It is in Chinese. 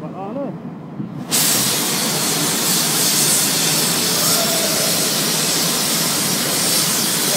But